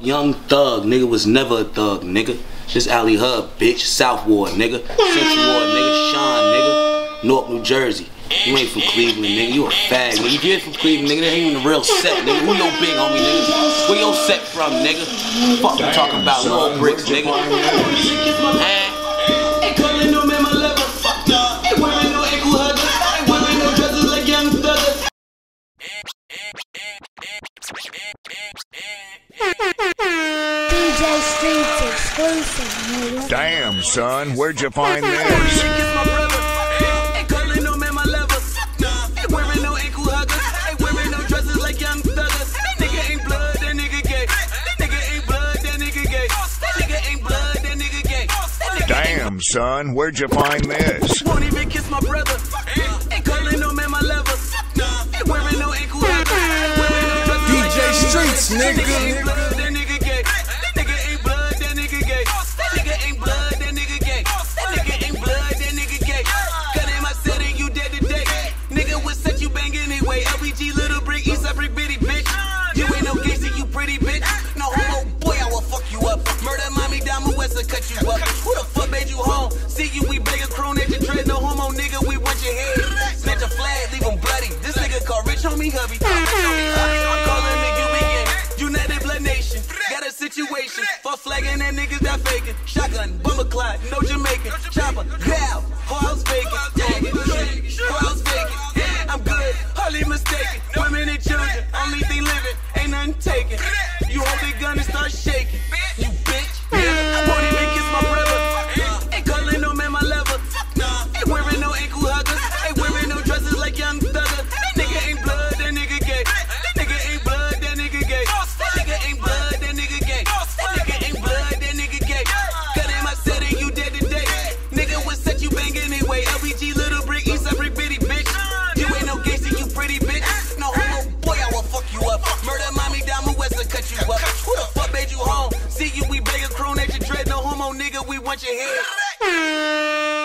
Young thug, nigga was never a thug, nigga. Just Alley Hub, bitch. South Ward, nigga. Central Ward, nigga. Sean, nigga. Newark, New Jersey. You ain't from Cleveland, nigga. You a fag, nigga. You ain't from Cleveland, nigga, that ain't even the real set, nigga. Who your big homie, nigga? Where your set from, nigga? Fuck you talking about little bricks, nigga. Eh? Streets exclusive, nigga. Damn, son, where'd you find this? Damn, son, where'd you find this? Won't even kiss my brother. Ain't calling no man my lover. Ain't wearing no ankle Ain't wearing no dress like DJ Streets, nigga. Cut you up. Who the fuck made you home? See you, we a croon at your dread. No homo, nigga, we want your head. Snatch a flag, leave him bloody. This nigga called Rich Homie Hubby. I'm calling the begin. United Blood Nation. Got a situation. For flagging that niggas that faking. Shotgun, bummer clot, no Jamaican. Chopper, yeah. House vacant. House vacant. I'm good, hardly mistaken. Women and children, only thing living, ain't nothing taken. You hold the gun and start shaking. You to cut you up. Who the fuck made you home? See you, we beg a croon at your dread. No homo, nigga, we want your head.